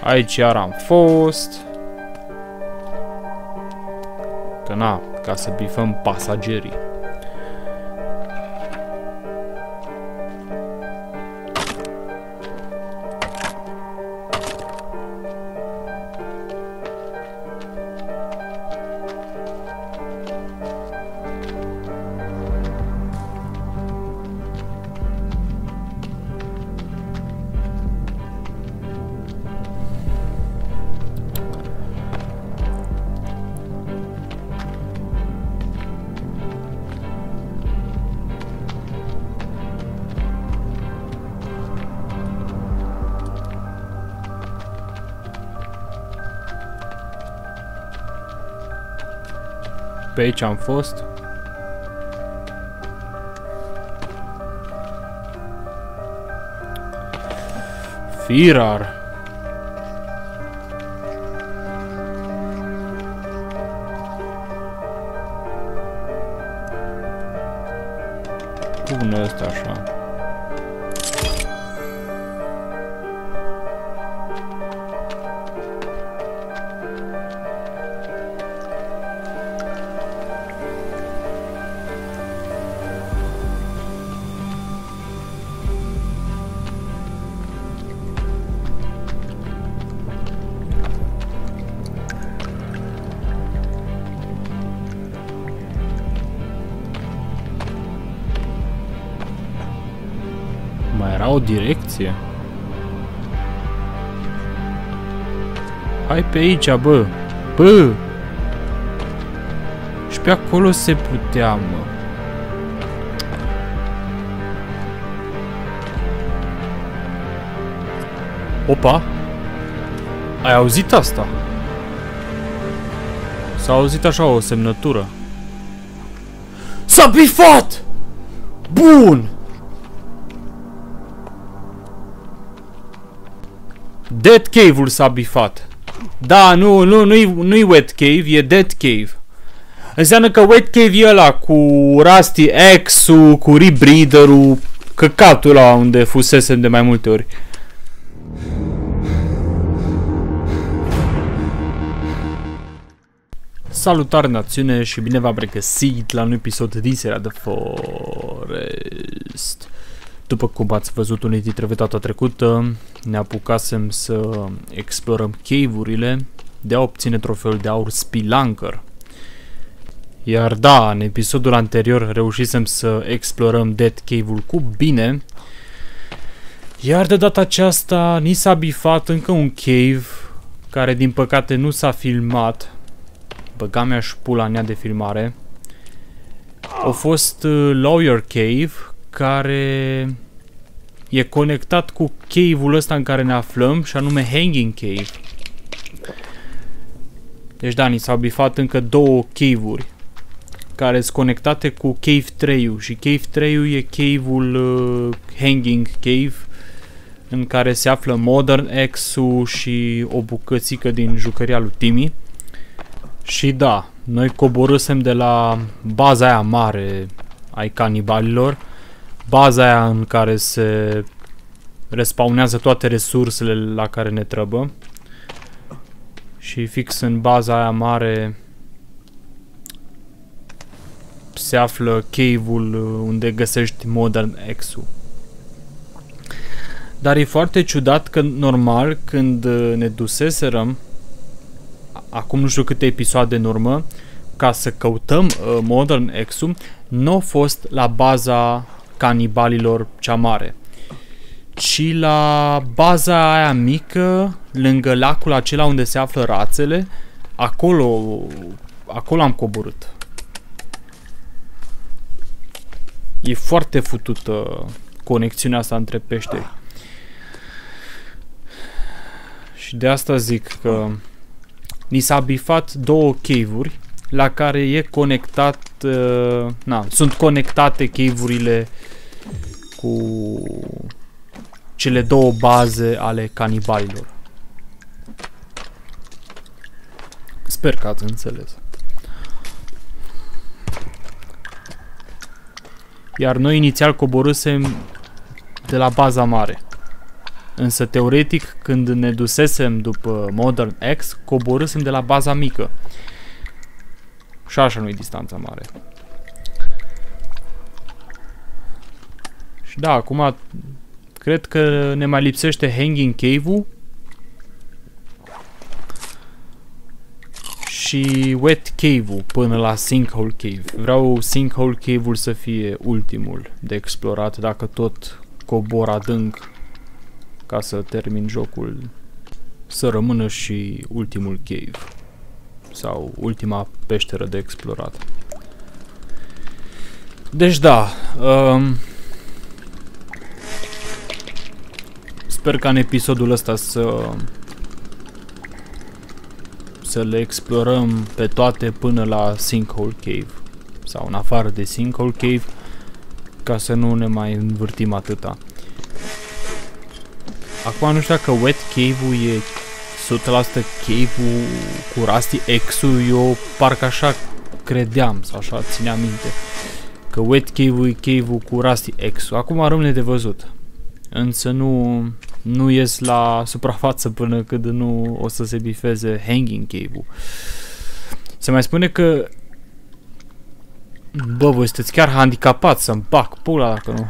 Aici iar am fost. Că na, ca să bifăm pasagerii. Pe aici am fost. Firar. Pune ăsta așa. O direcție? Hai pe aici, bă! Bă! Și pe acolo se putea, mă. Opa! Ai auzit asta? S-a auzit așa o semnătură. S-a bifat! Bun! Dead Cave-ul s-a bifat. Da, nu, nu, nu-i, nu-i Wet Cave, e Dead Cave. Înseamnă că Wet Cave e ăla cu Rusty X-ul, cu Rebreather-ul, căcatul ăla unde fusesem de mai multe ori. Salutare națiune și bine v-am regăsit la un episod din seria The Forest. După cum ați văzut unii dintre data trecută, ne apucasem să explorăm cave-urile de a obține trofeul de aur Spelunker. Iar da, în episodul anterior reușisem să explorăm Dead Cave-ul cu bine, iar de data aceasta ni s-a bifat încă un cave care din păcate nu s-a filmat. Băga mea și pula nea de filmare. A fost uh, Lawyer Cave, care e conectat cu cave-ul ăsta în care ne aflăm și anume Hanging Cave. Deci da, ni s-au bifat încă două cave-uri care sunt conectate cu Cave 3 și Cave 3 e cave-ul uh, Hanging Cave în care se află Modern X-ul și o bucățică din jucăria lui Timmy. Și da, noi coborâsem de la baza aia mare ai canibalilor baza aia în care se respawnează toate resursele la care ne trebuie. Și fix în baza aia mare se află cave-ul unde găsești Modern X-ul. Dar e foarte ciudat că normal când ne duseserăm acum nu știu câte episoade în urmă ca să căutăm uh, Modern X-ul nu a fost la baza canibalilor cea mare, ci la baza aia mică, lângă lacul acela unde se află rațele, acolo, acolo am coborât. E foarte futută conexiunea asta între peșteri. Și de asta zic că ni s-a bifat două cave-uri la care e conectat, uh, na, sunt conectate cave-urile cu cele două baze ale canibalilor. Sper că ați înțeles. Iar noi inițial coborâsem de la baza mare. Însă teoretic când ne dusesem după Modern X, coborâsem de la baza mică. Și așa nu-i distanța mare. Și da, acum cred că ne mai lipsește Hanging Cave-ul și Wet Cave-ul până la Sinkhole Cave. Vreau Sinkhole Cave-ul să fie ultimul de explorat dacă tot cobor adânc ca să termin jocul să rămână și ultimul cave sau ultima peșteră de explorat. Deci da, um, sper ca în episodul ăsta să să le explorăm pe toate până la Sinkhole Cave sau în afară de Sinkhole Cave ca să nu ne mai învârtim atâta. Acum nu știu dacă Wet Cave-ul e 100% cave-ul cu Rusty X-ul, eu parcă așa credeam sau așa țineam minte. Că Wet Cave-ul e cave-ul cu Rusty X-ul. Acum rămâne de văzut. Însă nu, nu ies la suprafață până când nu o să se bifeze Hanging Cave-ul. Se mai spune că Bă, voi sunteți chiar handicapați să-mi bag pula dacă nu.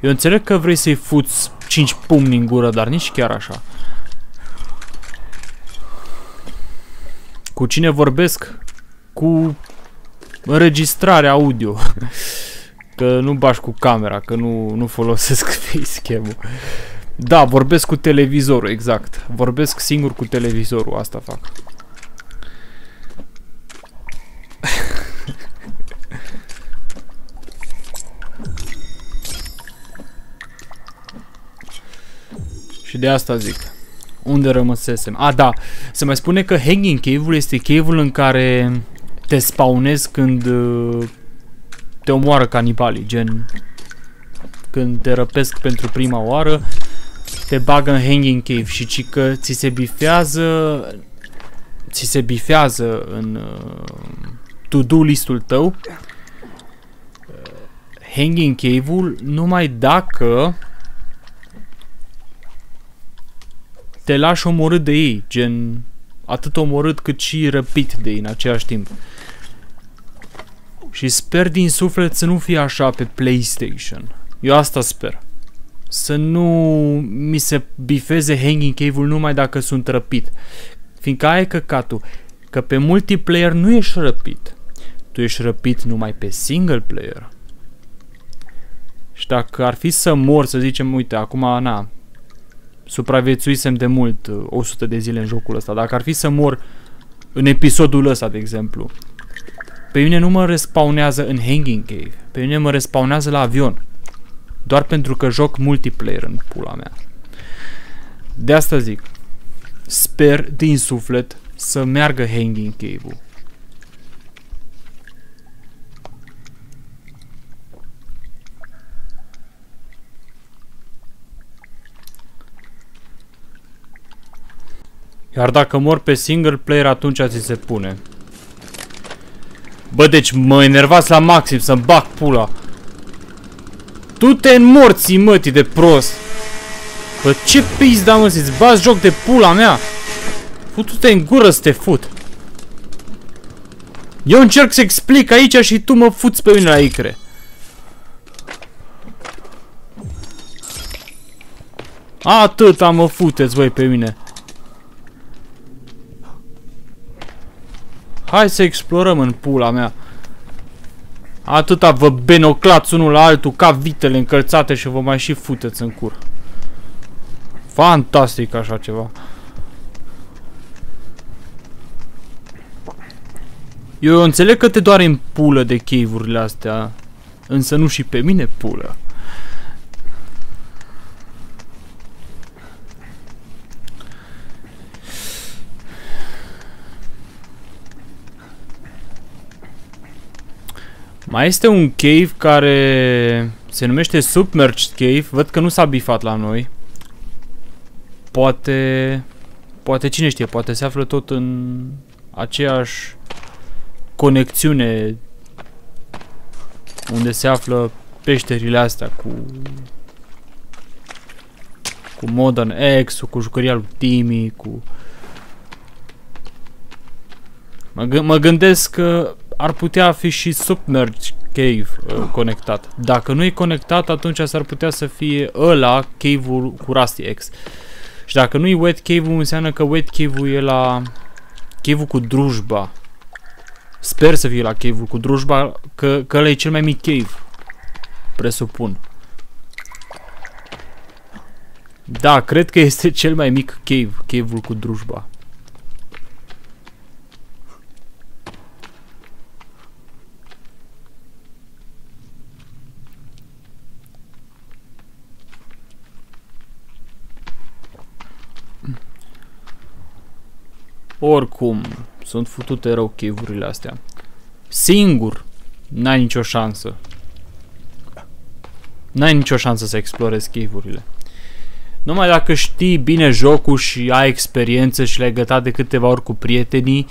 Eu înțeleg că vrei să-i fuți 5 pumni în gură, dar nici chiar așa. Cu cine vorbesc? Cu înregistrarea audio. că nu bași cu camera, că nu, nu folosesc facecam-ul. Da, vorbesc cu televizorul, exact. Vorbesc singur cu televizorul, asta fac. Și de asta zic. Unde rămăsesem? A, da. Se mai spune că Hanging Cave-ul este cave-ul în care te spawnezi când uh, te omoară canibalii, gen când te răpesc pentru prima oară, te bagă în Hanging Cave și ci că ți se bifează ți se bifează în uh, to-do listul tău uh, Hanging Cave-ul numai dacă te lași omorât de ei, gen atât omorât cât și răpit de ei în același timp. Și sper din suflet să nu fie așa pe PlayStation. Eu asta sper. Să nu mi se bifeze Hanging Cave-ul numai dacă sunt răpit. Fiindcă ai căcatul că pe multiplayer nu ești răpit. Tu ești răpit numai pe single player. Și dacă ar fi să mor, să zicem, uite, acum, na, supraviețuisem de mult 100 uh, de zile în jocul ăsta. Dacă ar fi să mor în episodul ăsta, de exemplu, pe mine nu mă respawnează în Hanging Cave. Pe mine mă respawnează la avion. Doar pentru că joc multiplayer în pula mea. De asta zic. Sper din suflet să meargă Hanging Cave-ul. Iar dacă mor pe single player, atunci ți se pune. Bă, deci mă enervați la maxim să-mi bag pula. Tu te înmorți, mătii de prost. Bă, ce pizda, mă, să-ți bați joc de pula mea? Futu-te în gură să te fut. Eu încerc să explic aici și tu mă fuți pe mine la icre. Atâta mă futeți voi pe mine. Hai să explorăm în pula mea. Atâta vă benoclați unul la altul ca vitele încălțate și vă mai și futeți în cur. Fantastic așa ceva. Eu înțeleg că te doare în pulă de cave astea, însă nu și pe mine pulă. Mai este un cave care se numește Submerged Cave. Văd că nu s-a bifat la noi. Poate... Poate cine știe, poate se află tot în aceeași conexiune unde se află peșterile astea cu cu Modern X, cu jucăria lui Timmy, cu... Mă, g- mă gândesc că ar putea fi și Submerge Cave uh, conectat. Dacă nu e conectat, atunci s-ar putea să fie ăla cave-ul cu Rusty X. Și dacă nu e Wet Cave-ul, înseamnă că Wet Cave-ul e la cave-ul cu drujba. Sper să fie la cave-ul cu drujba, că, că ăla e cel mai mic cave. Presupun. Da, cred că este cel mai mic cave, cave-ul cu drujba. Oricum, sunt futute rău cave-urile astea. Singur, n-ai nicio șansă. N-ai nicio șansă să explorezi cave-urile. Numai dacă știi bine jocul și ai experiență și le-ai gătat de câteva ori cu prietenii,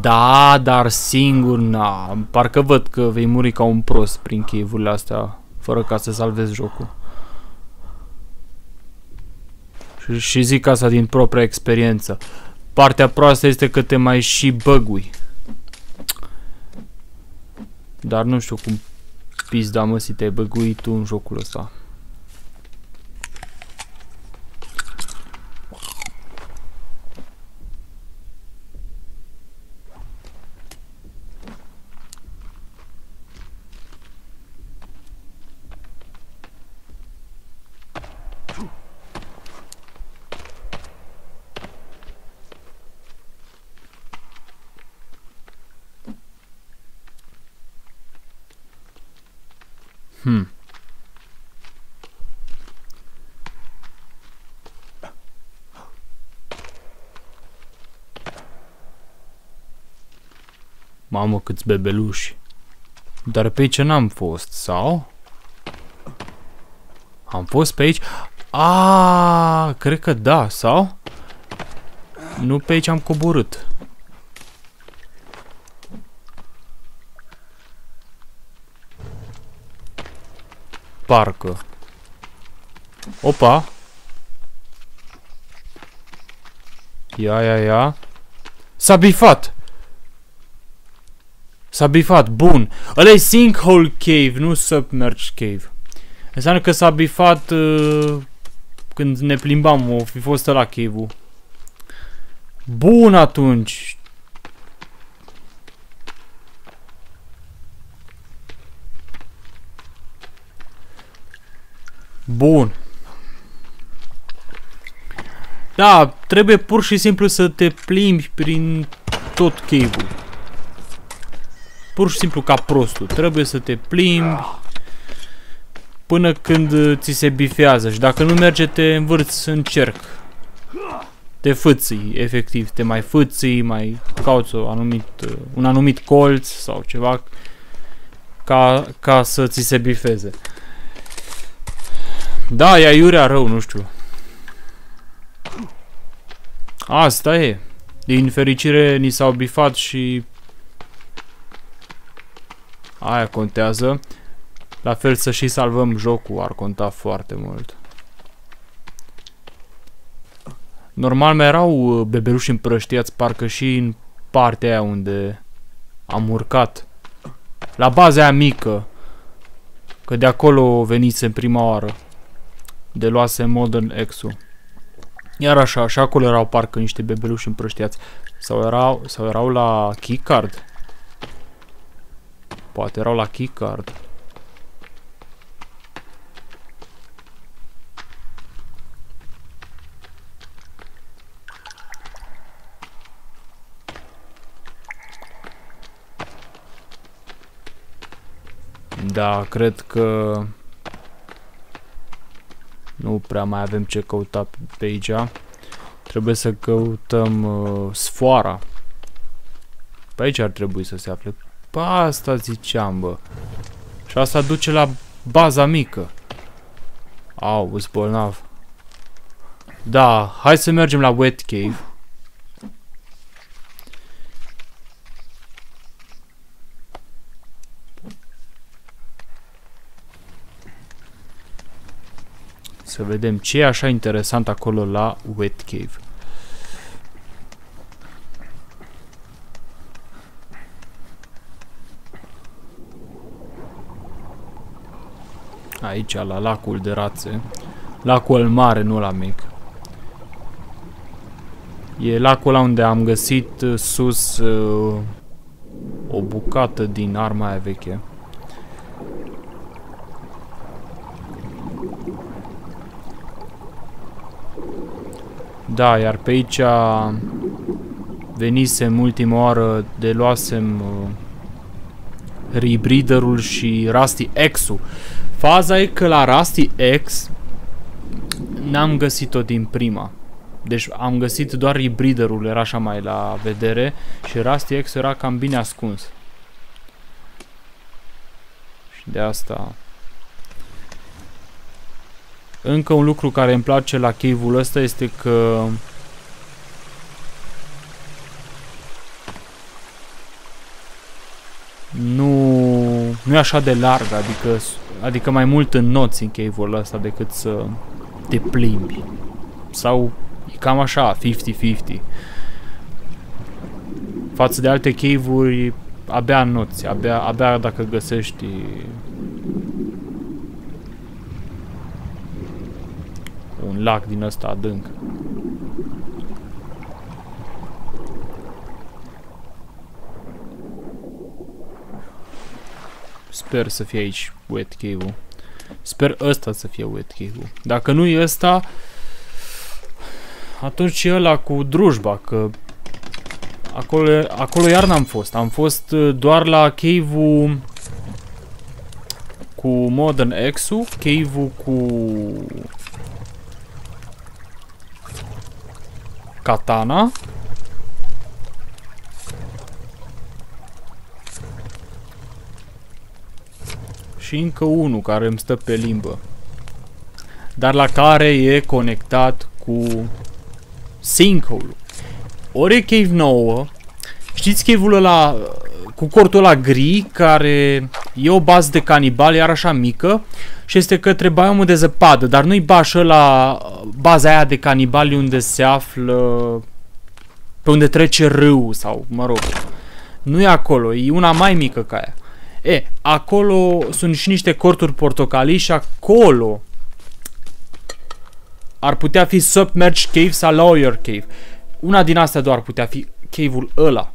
da, dar singur, na, parcă văd că vei muri ca un prost prin cave astea, fără ca să salvezi jocul. Și, și zic asta din propria experiență. Partea proastă este că te mai și băgui. Dar nu știu cum pizda mă si te-ai băguit tu în jocul ăsta. Hmm. Mamă, câți bebeluși. Dar pe aici n-am fost, sau? Am fost pe aici? A, cred că da, sau? Nu pe aici am coborât. Parcă. Opa! Ia, ia, ia. S-a bifat! S-a bifat, bun. Ăla e Sinkhole Cave, nu Submerge Cave. Înseamnă că s-a bifat uh, când ne plimbam, o fi fost la cave-ul. Bun atunci. Bun. Da, trebuie pur și simplu să te plimbi prin tot cave-ul. Pur și simplu ca prostul. Trebuie să te plimbi până când ți se bifează și dacă nu merge te învârți în cerc. Te fâții, efectiv, te mai fâții, mai cauți o anumit, un anumit colț sau ceva ca, ca să ți se bifeze. Da, e aiurea rău, nu știu. Asta e. Din fericire ni s-au bifat și... Aia contează. La fel să și salvăm jocul ar conta foarte mult. Normal mai erau uh, bebeluși împrăștiați parcă și în partea aia unde am urcat. La baza aia mică. Că de acolo venise prima oară de luase Modern X-ul. Iar așa, și acolo erau parcă niște bebeluși împrăștiați. Sau erau, sau erau la keycard. Poate erau la keycard. Da, cred că nu prea mai avem ce căuta pe aici. Trebuie să căutăm uh, sfoara. Pe aici ar trebui să se afle. Pa asta ziceam, bă. Și asta duce la baza mică. Au, îți bolnav. Da, hai să mergem la Wet Cave. Să vedem ce e așa interesant acolo la Wet Cave. Aici, la lacul de rațe. Lacul mare, nu la mic. E lacul ăla unde am găsit uh, sus uh, o bucată din arma aia veche. Da, iar pe aici venisem ultima oară de luasem uh, Rebreederul și Rusty X-ul. Faza e că la Rusty X n-am găsit-o din prima. Deci am găsit doar Rebreederul, era așa mai la vedere și Rusty X era cam bine ascuns. Și de asta... Încă un lucru care îmi place la cave-ul ăsta este că nu, nu e așa de larg, adică, adică mai mult în noți în cave-ul ăsta decât să te plimbi. Sau e cam așa, 50-50. Față de alte cave-uri, abia în noți, abia, abia dacă găsești un lac din ăsta adânc. Sper să fie aici wet cave-ul. Sper ăsta să fie wet cave-ul. Dacă nu e ăsta, atunci e ăla cu drujba, că acolo, acolo iar n-am fost. Am fost uh, doar la cave-ul cu Modern X-ul, cave-ul cu Katana și încă unul care îmi stă pe limbă. Dar la care e conectat cu sinkhole-ul. Ori e cave nouă, știți cave-ul ăla cu cortul ăla gri, care e o bază de canibali, iar așa mică, și este către biomul de zăpadă, dar nu-i bașă la baza aia de canibali unde se află, pe unde trece râu sau, mă rog, nu e acolo, e una mai mică ca aia. E, acolo sunt și niște corturi portocalii și acolo ar putea fi Submerged Cave sau Lawyer Cave. Una din astea doar putea fi cave-ul ăla.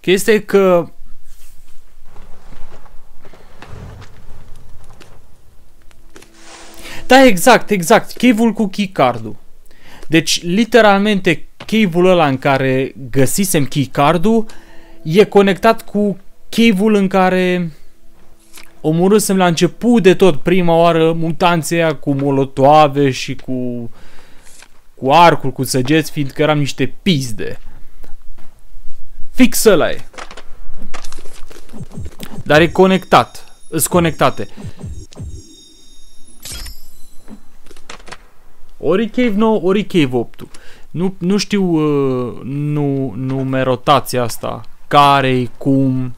Chestia e că Da, exact, exact. Cave-ul cu keycard-ul. Deci, literalmente, cave-ul ăla în care găsisem keycard-ul e conectat cu cave-ul în care omorâsem la început de tot prima oară mutanții cu molotoave și cu cu arcuri, cu săgeți, fiindcă eram niște pizde. Fix ăla e. Dar e conectat. Îs conectate. Ori Cave 9, ori Cave 8 nu, nu știu uh, nu, numerotația asta. care cum.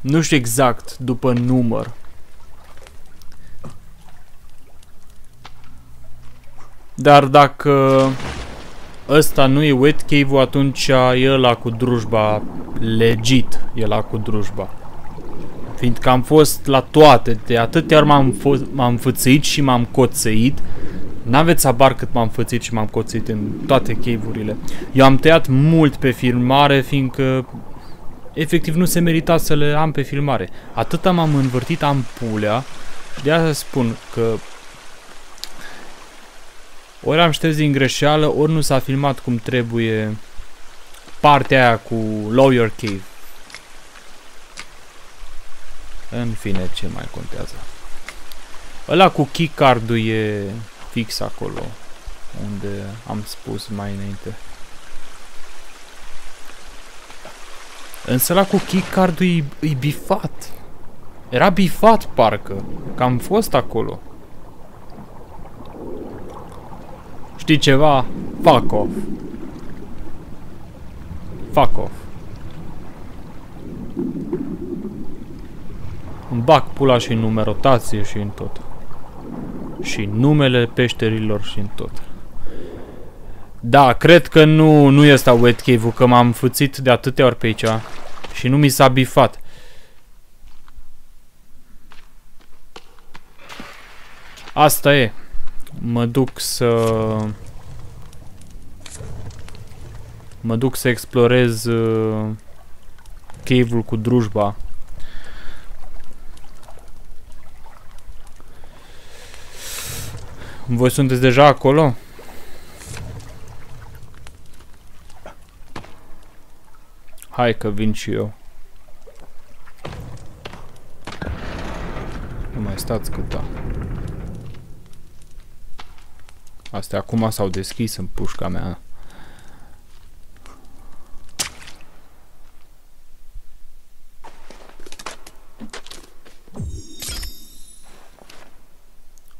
Nu știu exact după număr. Dar dacă ăsta nu e wet cave atunci e ăla cu drujba legit, e ăla cu drujba. Fiindcă am fost la toate, de atâtea ori m-am fățăit și m-am coțăit N-aveți abar cât m-am fățit și m-am coțit în toate cheivurile. Eu am tăiat mult pe filmare, fiindcă efectiv nu se merita să le am pe filmare. Atâta m-am învârtit pulea și de asta spun că ori am șters din greșeală, ori nu s-a filmat cum trebuie partea aia cu Lawyer Cave. În fine, ce mai contează? Ăla cu keycard-ul e fix acolo unde am spus mai înainte. Însă la cu keycard-ul e, e bifat. Era bifat parcă, că am fost acolo. Știi ceva? Fuck off. Fuck off. Îmi bag pula și în numerotație și în tot. Și numele peșterilor și în tot. Da, cred că nu, nu este wet cave-ul, că m-am fățit de atâtea ori pe aici și nu mi s-a bifat. Asta e. Mă duc să... Mă duc să explorez uh, cave-ul cu drujba. Voi sunteți deja acolo? Hai că vin și eu. Nu mai stați cât da. Astea acum s-au deschis în pușca mea.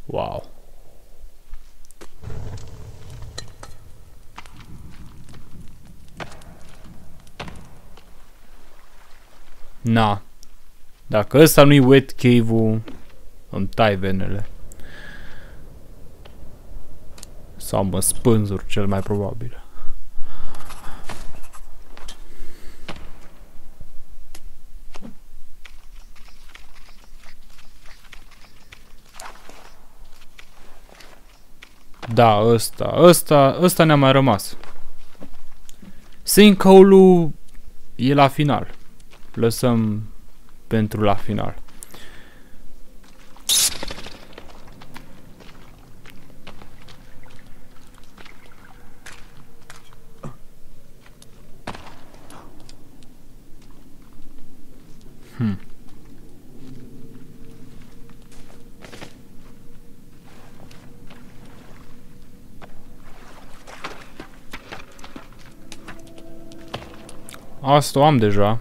Wow. Na. Dacă ăsta nu-i wet cave-ul, îmi tai venele. Sau mă spânzur cel mai probabil. Da, ăsta, ăsta, ăsta ne-a mai rămas. Sinkhole-ul e la final. Lăsăm pentru la final. Hmm. Asta o am deja.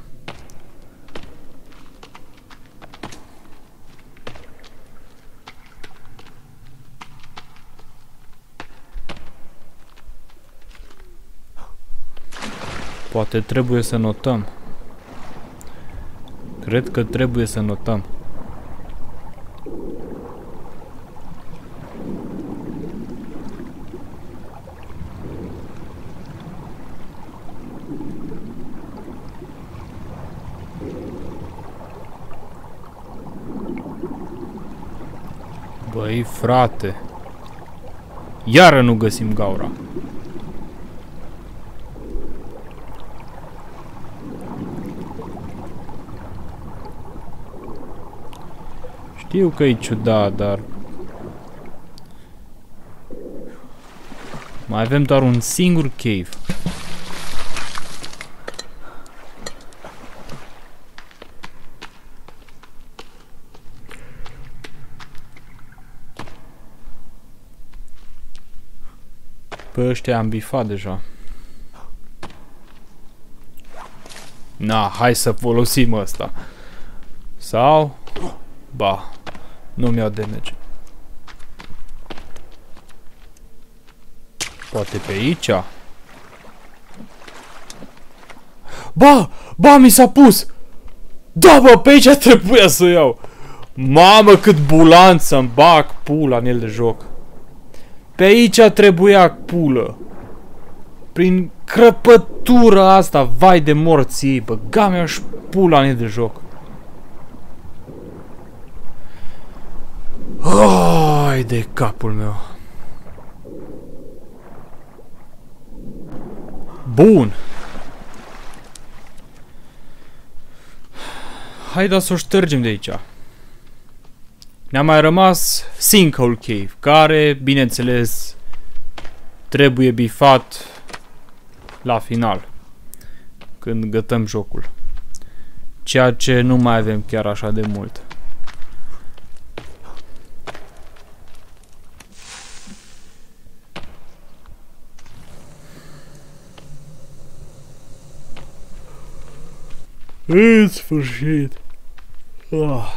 Poate trebuie să notăm. Cred că trebuie să notăm. Băi, frate. Iară nu găsim gaura. Știu că e ciudat, dar... Mai avem doar un singur cave. Pe ăștia am bifat deja. Na, hai să folosim asta. Sau... Ba, nu mi-au damage. Poate pe aici? Ba! Ba, mi s-a pus! Da, bă, pe aici trebuia să iau! Mamă, cât bulan să-mi bag pula în el de joc. Pe aici trebuia pulă. Prin crăpătura asta, vai de morții, bă, gamea-și pula în el de joc. Ai de capul meu. Bun. Haide să o ștergem de aici. Ne-a mai rămas Sinkhole Cave, care, bineînțeles, trebuie bifat la final, când gătăm jocul. Ceea ce nu mai avem chiar așa de mult. În sfârșit. Oh,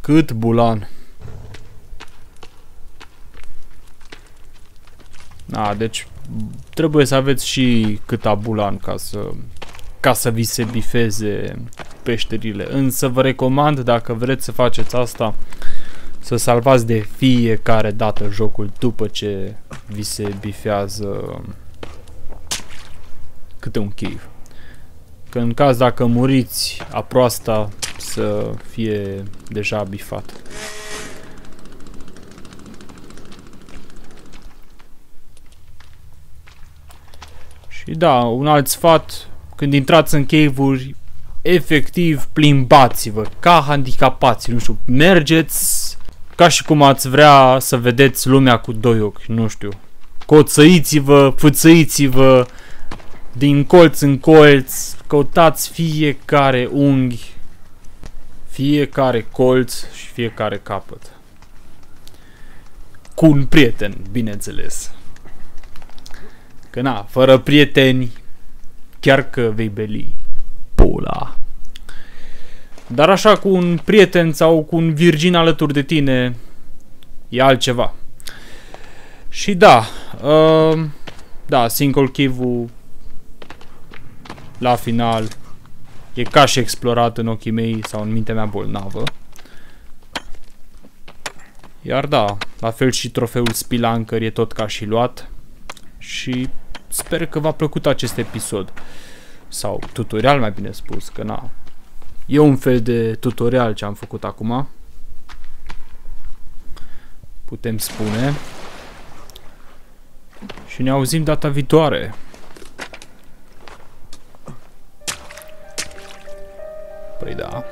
cât bulan. A, deci trebuie să aveți și câta bulan ca să ca să vi se bifeze peșterile. Însă vă recomand, dacă vreți să faceți asta, să salvați de fiecare dată jocul după ce vi se bifează câte un cave. Că în caz dacă muriți aproasta să fie deja bifat. Și da, un alt sfat, când intrați în cave-uri, efectiv plimbați-vă ca handicapați, nu știu, mergeți ca și cum ați vrea să vedeți lumea cu doi ochi, nu știu. Coțăiți-vă, fâțăiți-vă din colț în colț, căutați fiecare unghi, fiecare colț și fiecare capăt. Cu un prieten, bineînțeles. Că na, fără prieteni, chiar că vei beli. Pula. Dar așa cu un prieten sau cu un virgin alături de tine e altceva. Și da, uh, da, single cave la final e ca și explorat în ochii mei sau în mintea mea bolnavă. Iar da, la fel și trofeul Spilanker e tot ca și luat. Și sper că v-a plăcut acest episod. Sau tutorial mai bine spus, că na, E un fel de tutorial ce am făcut acum. Putem spune. Și ne auzim data viitoare. Păi da.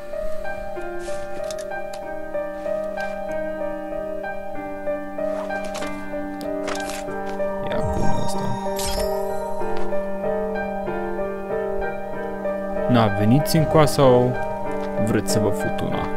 Na, veniți în coa sau vreți să vă fut una?